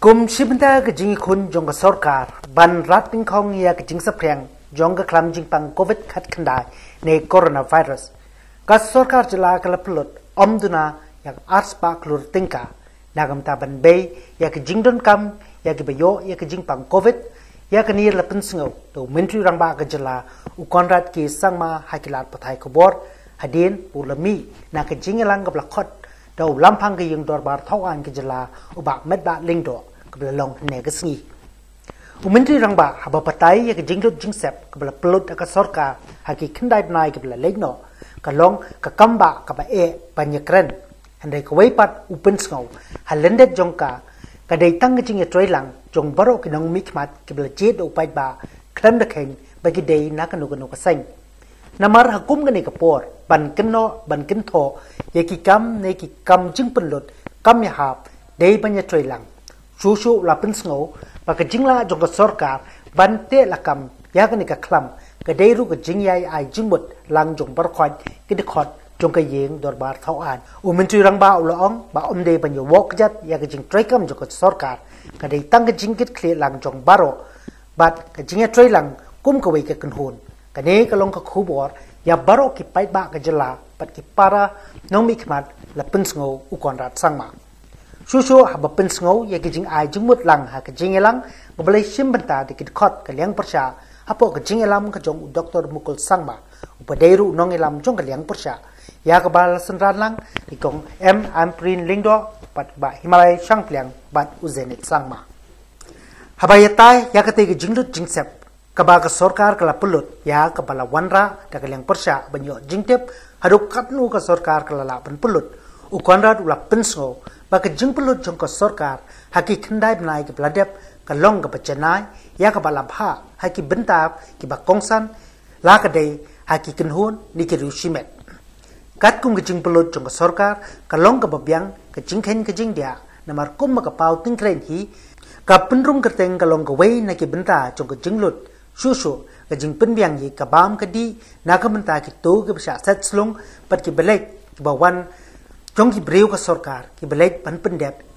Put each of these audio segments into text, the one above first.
Kum shibnta ke jingi khun jong ka sarkar ban rat ping khong ya ke jing saprang jong ka klam jing pang covid khat khandai. Ne coronavirus. Ka sarkar jala ka laplut omduna ya ars pa klur tingka nagam ta ban be ya ke jing don kam. Ya ke bayo ya ke jing pang covid. Ya ke nir lapin sngo to mentri rang ba ka jala u konrad ki sangma hakilat pathai khobor hadin pulami na ke jing lang ka blakhot tau lampang ke yung dorbar thau an ke jela uba met ba ling do kabla long ne ke singi umintri rang ba haba patai ye ke jinglo jingsep kabla plot ka sorka haki khindai nai kabla legno ka long ka kamba ka ba e panyakren handai ka wei pat upens ngau halendet jongka ka dei tang jing ye troi lang jong baro ke nong mikmat kabla jet upai ba kram da khen ba ki dei na ka no ka no ka sang namar hakum gani kapor ban kenno ban kentho ye ki kam ne ki kam jing penlut kam ya hap dei banya troi lang su su la pen sngo ba ka jingla jong ka sarkar ban te la kam ya gani ka klam ka dei ru ka jing yai ai jing mut lang jong bar khwat ki de khot jong ka yeng dor bar thau an u min tu rang ba u long ba om de ban yo wok jat ya ka jing troi kam jong ka sarkar ka dei tang ka jing kit khle lang jong baro bat ka jing ya troi lang kum ka wei ka kun hun kane kalong ka khubor ya baro ki pai ba ka jala pat ki para nong mi khmat la pin sngo u kon rat sang ma. Shu shu ha ba pin sngo ya ki jing ai jing mut lang ha ka jing elang ba shim banta de ki khot liang persha ha po ka jing elam ka jong doctor mukul sang ma. U pa dei ru nong elam jong ka liang persha ya ka ba lang ki kong m am prin lingdo pat ba himalay shang pliang bat u zenit sang ma. Habayatai ya ka te ki jing lut jing sep kabaga sarkar kala pulut ya kabala wanra da kalyang persya banyo jingtep haduk katnu ka sarkar kala la pen pulut ukwanra penso. Baka jing pulut jong ka sarkar haki khandai bnai ke bladep ka long ka pachanai ya kabala bha haki bentap ki ba kongsan la ka dei haki kinhun ni ki rushimet kat kum ke jing pulut jong ka sarkar ka long ka babyang ka jingkhen ka jingdia. Namar kum ka pau tingkren hi. Ka penrum kerteng ka long ka wei na ki benta jong ka jinglut Ki to slung, pat ki belek ki jong ki breu ka ki belek pan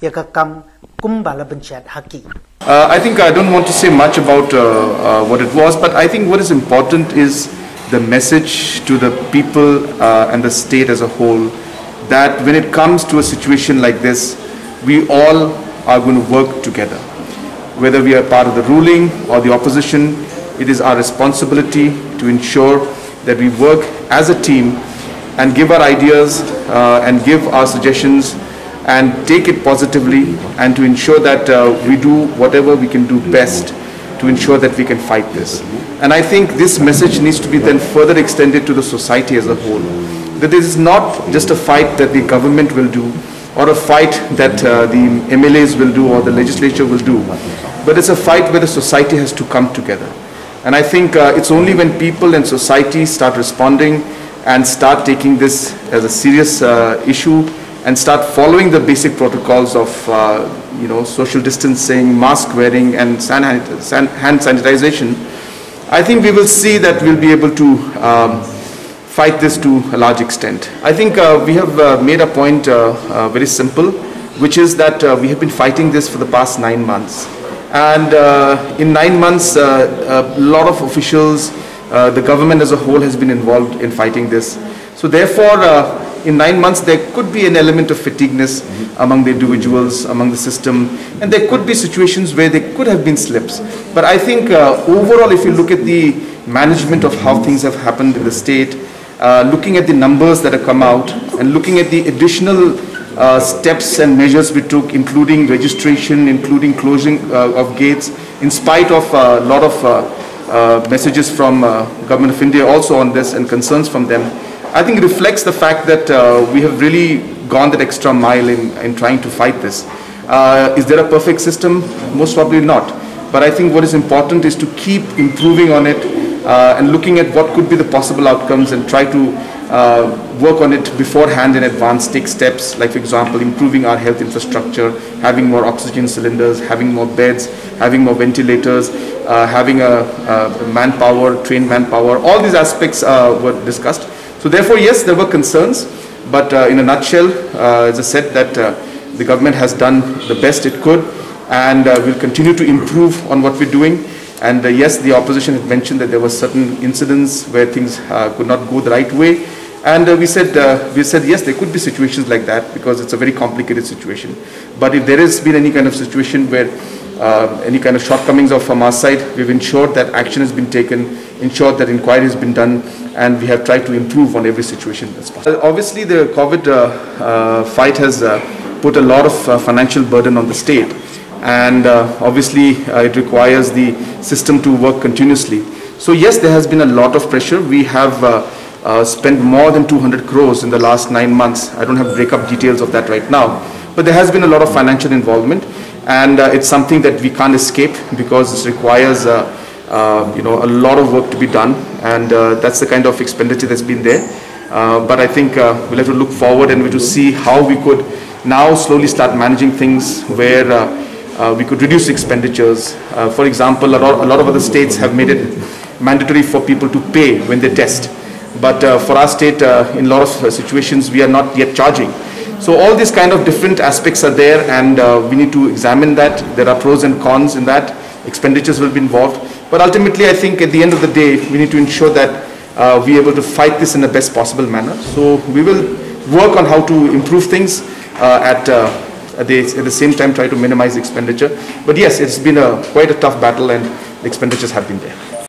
ye ka kam kum bala uh, I think I don't want to say much about uh, uh, what it was, but I think what is important is the message to the people uh, and the state as a whole that when it comes to a situation like this, we all are going to work together. Whether we are part of the ruling or the opposition, it is our responsibility to ensure that we work as a team and give our ideas uh, and give our suggestions and take it positively and to ensure that uh, we do whatever we can do best to ensure that we can fight this. And I think this message needs to be then further extended to the society as a whole. That this is not just a fight that the government will do or a fight that uh, the MLAs will do or the legislature will do, but it's a fight where the society has to come together. And I think uh, it's only when people and society start responding and start taking this as a serious uh, issue and start following the basic protocols of uh, you know social distancing, mask wearing, and hand sanitization, I think we will see that we'll be able to um, fight this to a large extent. I think uh, we have uh, made a point uh, very simple, which is that we have been fighting this for the past nine months. And uh, in nine months, uh, a lot of officials, uh, the government as a whole has been involved in fighting this. So therefore, uh, in nine months, there could be an element of fatigueness among the individuals, among the system, and there could be situations where there could have been slips. But I think uh, overall, if you look at the management of how things have happened in the state, looking at the numbers that have come out, and looking at the additional uh, steps and measures we took, including registration, including closing uh, of gates, in spite of a lot of uh, uh, messages from uh, Government of India also on this and concerns from them, I think it reflects the fact that uh, we have really gone that extra mile in, in trying to fight this. Uh, is there a perfect system? Most probably not. But I think what is important is to keep improving on it uh, and looking at what could be the possible outcomes and try to uh, work on it beforehand in advance, take steps like, for example, improving our health infrastructure, having more oxygen cylinders, having more beds, having more ventilators, uh, having a, a manpower, trained manpower. All these aspects uh, were discussed. So therefore, yes, there were concerns, but uh, in a nutshell, uh, as I said, that uh, the government has done the best it could. and uh, we'll continue to improve on what we're doing. And uh, yes, the opposition had mentioned that there were certain incidents where things uh, could not go the right way. And uh, we said, uh, we said yes, there could be situations like that because it's a very complicated situation. But if there has been any kind of situation where uh, any kind of shortcomings of from our side, we've ensured that action has been taken, ensured that inquiry has been done, and we have tried to improve on every situation that's possible. obviously, the COVID fight has put a lot of financial burden on the state and uh, obviously uh, it requires the system to work continuously. So yes, there has been a lot of pressure. We have uh, spent more than 200 crores in the last nine months. I don't have breakup details of that right now, but there has been a lot of financial involvement and it's something that we can't escape because it requires uh, you know, a lot of work to be done and uh, that's the kind of expenditure that's been there. Uh, but I think we'll have to look forward and we to see how we could now slowly start managing things where uh, we could reduce expenditures. Uh, for example, a lot, a lot, of other states have made it mandatory for people to pay when they test. But uh, for our state, uh, in a lot of uh, situations, we are not yet charging. So all these kind of different aspects are there and uh, we need to examine that. There are pros and cons in that. Expenditures will be involved. But ultimately, I think at the end of the day, we need to ensure that we are able to fight this in the best possible manner. So we will work on how to improve things at at the, at the same time try to minimize expenditure. But yes, it's been a, quite a tough battle and the expenditures have been there.